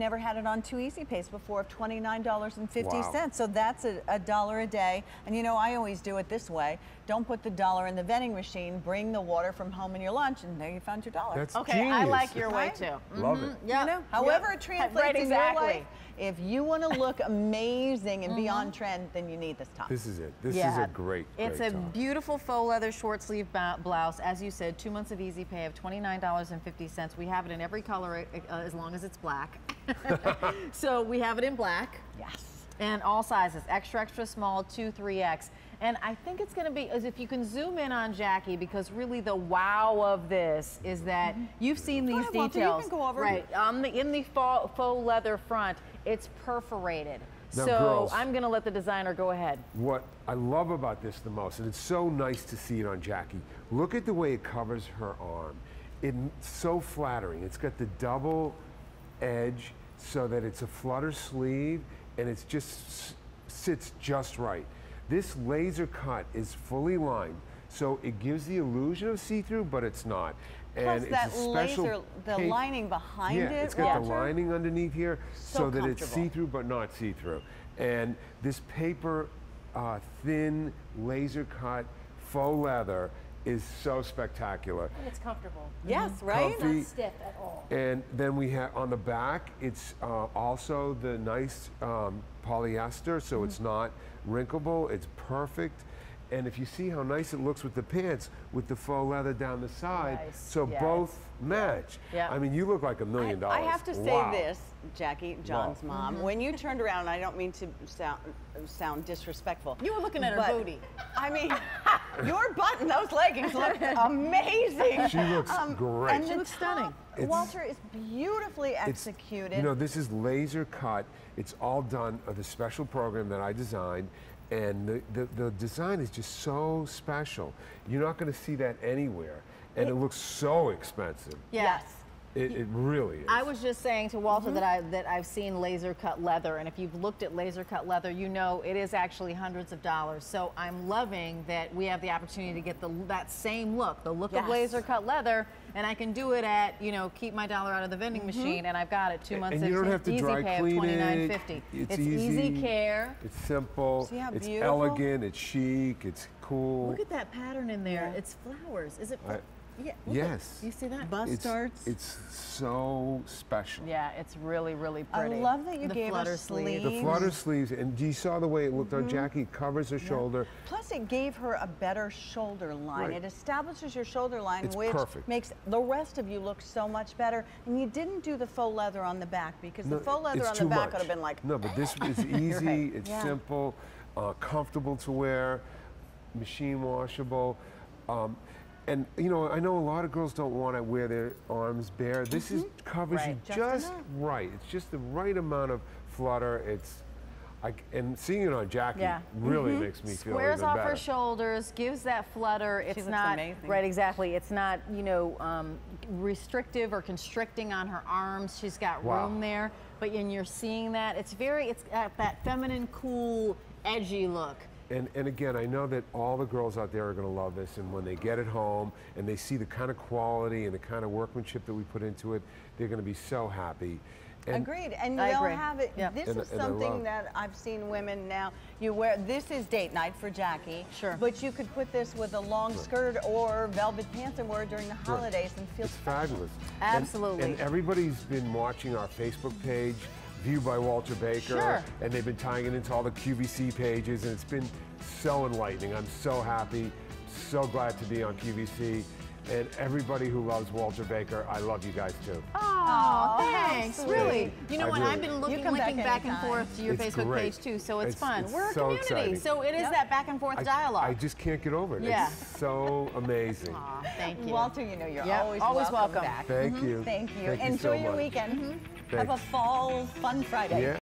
never had it on two easy pays before of $29.50. Wow. So that's a, a dollar a day. And you know, I always do it this way. Don't put the dollar in the vending machine, bring the water from home in your lunch, and there you found your dollar. That's Okay, I like your way Right? too. Love it. Yeah. You know, however yeah. it translates Right, in exactly. your life, if you want to look amazing and be on trend, then you need this top. This is it. This Yeah. is a great, It's a top. beautiful faux leather short sleeve bou- blouse. As you said, two months of easy pay of $29.50. We have it in every color uh, as long as it's black. so we have it in black. yes. And all sizes, extra, extra small, 2, 3X. And I think it's gonna be, as if you can zoom in on Jackie, because really the wow of this is that mm-hmm. you've seen these ahead, Walter, you details. can go over. Right, on the, in the faux, faux leather front, it's perforated. Now, so girls- I'm gonna let the designer go ahead. What I love about this the most, and it's so nice to see it on Jackie, look at the way it covers her arm. It's so flattering. It's got the double edge so that it's a flutter sleeve and it just sits just right. This laser cut is fully lined, so it gives the illusion of see-through, but it's not. Plus and it's that laser, the pa- lining behind yeah, it, it's got the lining underneath here so, So that it's see-through but not see-through. And this paper, uh, thin, laser-cut faux leather is so spectacular. And it's comfortable. Yes, right? Comfy. Not stiff at all. And then we have on the back, it's uh, also the nice um, polyester, so it's not wrinkleable. It's perfect. And if you see how nice it looks with the pants, with the faux leather down the side, Nice, so yes. both match. Yeah. I mean, you look like a million dollars. I have to say this, Jackie, John's Wow. mom. When you turned around, I don't mean to sound sound disrespectful. You were looking at her booty. I mean, your butt button, those leggings look amazing. She looks Um, great. And She looks stunning. It's- Walter is beautifully executed. You know, this is laser cut. It's all done of the special program that I designed. And the, the, the design is just so special. You're not going to see that anywhere. And it, looks so expensive. yes. It, it really is. I was just saying to Walter Mm-hmm. that I that I've seen laser cut leather, and if you've looked at laser cut leather, you know it is actually hundreds of dollars. So I'm loving that we have the opportunity to get the that same look, the look Yes. of laser cut leather, and I can do it at you know keep my dollar out of the vending Mm-hmm. machine, and I've got it two months and of you don't have to easy dry pay clean of twenty nine it. fifty. It's, easy. easy. care. It's simple. See how it's beautiful? elegant. It's chic. It's cool. Look at that pattern in there. Yeah. It's flowers. Is it? I- yeah. look at- yes. you see that? Bust It's, darts. it's so special. Yeah, it's really really pretty. I love that you the gave flutter us sleeve. The sleeves. flutter sleeves, and you saw the way it looked Mm-hmm. on Jackie. It covers her shoulder. Plus, it gave her a better shoulder line. Right. It establishes your shoulder line, It's which perfect. makes the rest of you look so much better. And you didn't do the faux leather on the back because No, the faux leather on the back much. would have been like, No, but this is easy. right. It's Yeah. simple, uh, comfortable to wear, machine washable. Um, and you know, I know a lot of girls don't want to wear their arms bare. This is covers you Just just, right. It's just the right amount of flutter. It's, I, and seeing it on Jackie Yeah. really makes me feel Squares even off better. her shoulders, gives that flutter. It's looks not amazing. right, exactly. It's not you know um, restrictive or constricting on her arms. She's got Wow. room there, but and you're seeing that. It's very. It's got that feminine, cool, edgy look. And, and again, I know that all the girls out there are going to love this, and when they get it home and they see the kind of quality and the kind of workmanship that we put into it, they're going to be so happy. And Agreed, and I they'll agree. have it. Yeah. This And- is something that I've seen women now. You wear this is date night for Jackie. Sure. But you could put this with a long skirt or velvet pants and wear during the holidays and feel It's fabulous. And- Absolutely. And, everybody's been watching our Facebook page, View by Walter Baker, Sure. and they've been tying it into all the QVC pages, and it's been so enlightening. I'm so happy, so glad to be on QVC. And everybody who loves Walter Baker, I love you guys too. Oh, thanks. sweet. Really. You know I what? really- I've been looking, come back linking back, and forth to your It's Facebook great. page too, so it's, It's- fun. it's We're a so community, exciting. so it is Yep. that back and forth I, dialogue. I just can't get over it. Yeah. It's so amazing. Aw, thank you. Walter, you know you're Yep, always, always welcome, welcome. back. Thank mm-hmm. you. Thank you. Thank you Enjoy so your much. weekend. Mm-hmm. Have a fall fun Friday. Yeah.